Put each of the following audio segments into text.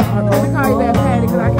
Let me call you back, Patty, because I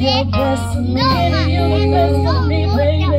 You're blessing me me, baby.